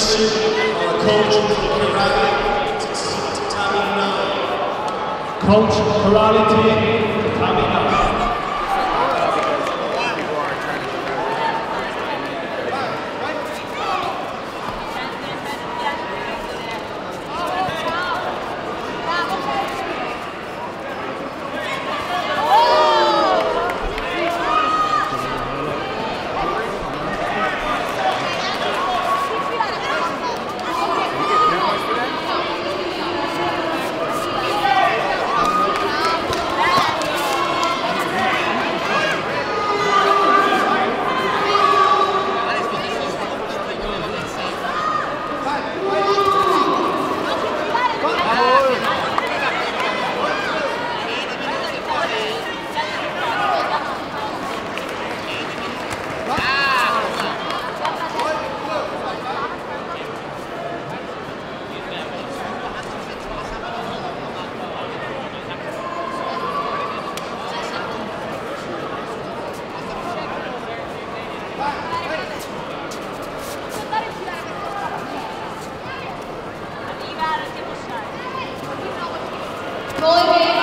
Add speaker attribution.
Speaker 1: introduce uh, our coach for karate, Coach team, going Wayne.